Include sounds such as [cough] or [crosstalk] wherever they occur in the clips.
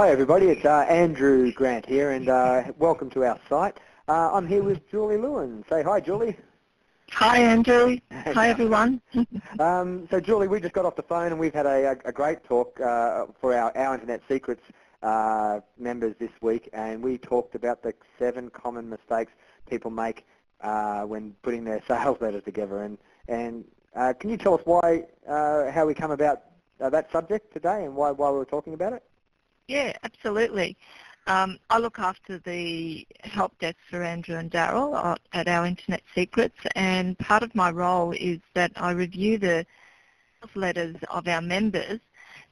Hi everybody, it's uh, Andrew Grant here and uh, welcome to our site. Uh, I'm here with Julie Lewin. Say hi Julie. Hi Andrew. [laughs] Hi everyone. [laughs] um, so Julie, we just got off the phone and we've had a, a great talk uh, for our, our Internet Secrets uh, members this week and we talked about the seven common mistakes people make uh, when putting their [laughs] sales letters together and, and can you tell us why, how we come about that subject today and why, why we were talking about it? Yeah, absolutely. Um, I look after the help desk for Andrew and Daryl at our Internet Secrets, and part of my role is that I review the sales letters of our members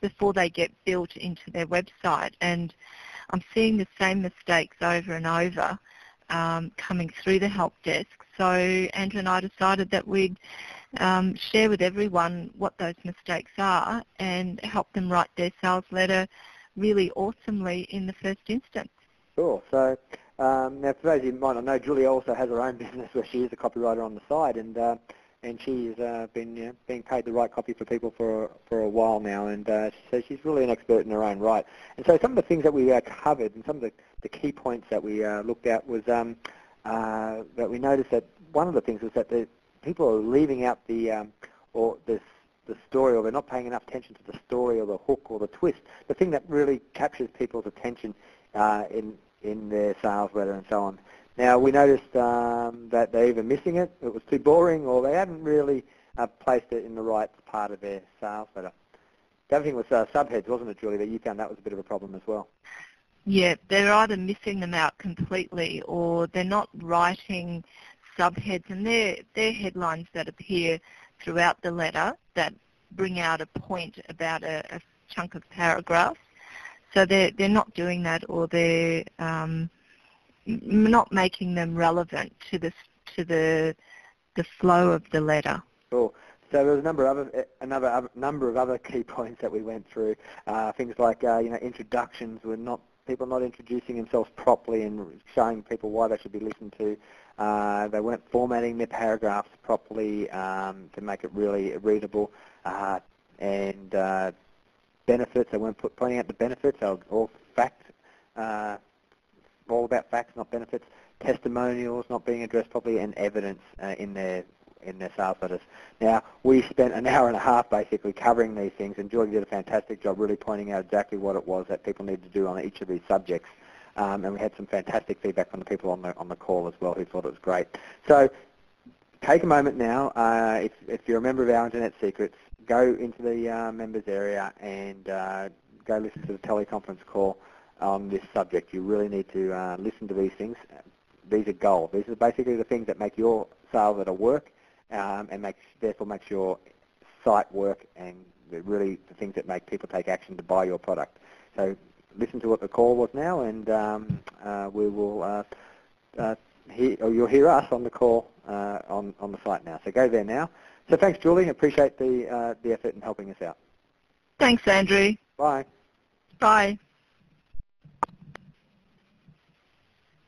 before they get built into their website. And I'm seeing the same mistakes over and over um, coming through the help desk. So Andrew and I decided that we'd um, share with everyone what those mistakes are and help them write their sales letter really awesomely in the first instance. Sure. So um, now, for those of you who might not know, Julie also has her own [laughs] business where she is a copywriter on the side, and uh, and she's uh, been you know, being paid the right copy for people for for a while now, and uh, so she's really an expert in her own right. And so some of the things that we uh, covered and some of the, the key points that we uh, looked at was um, uh, that we noticed that one of the things was that the people are leaving out the um, or this the story or they're not paying enough attention to the story or the hook or the twist, the thing that really captures people's attention uh, in, in their sales letter and so on. Now, we noticed um, that they're either missing it, it was too boring, or they hadn't really uh, placed it in the right part of their sales letter. The other thing was uh, subheads, wasn't it, Julie, that you found that was a bit of a problem as well? Yeah, they're either missing them out completely or they're not writing subheads and they're, they're headlines that appear throughout the letter that bring out a point about a, a chunk of paragraph. So they're, they're not doing that or they're um, not making them relevant to the, to the, the flow of the letter. Cool. So there was a number of other, another number of other key points that we went through. Uh, things like uh, you know introductions were not people not introducing themselves properly and showing people why they should be listened to. Uh, they weren't formatting their paragraphs properly um, to make it really readable. Uh, and uh, benefits, they weren't put, pointing out the benefits. They were all facts, uh, all about facts, not benefits. Testimonials not being addressed properly, and evidence uh, in their in sales letters. Now, we spent an hour and a half basically covering these things, and George did a fantastic job really pointing out exactly what it was that people need to do on each of these subjects. Um, and we had some fantastic feedback from the people on the on the call as well who thought it was great. So take a moment now. Uh, if, if you're a member of our Internet Secrets, go into the uh, members area and uh, go listen to the teleconference call on this subject. You really need to uh, listen to these things. These are gold. These are basically the things that make your sales letter work um, and makes, therefore makes your site work and really the things that make people take action to buy your product. So listen to what the call was now, and um, uh, we will uh, uh, hear, or you'll hear us on the call uh, on on the site now. So go there now. So thanks, Julie. Appreciate the uh, the effort in helping us out. Thanks, Andrew. Bye. Bye.